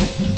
Bye.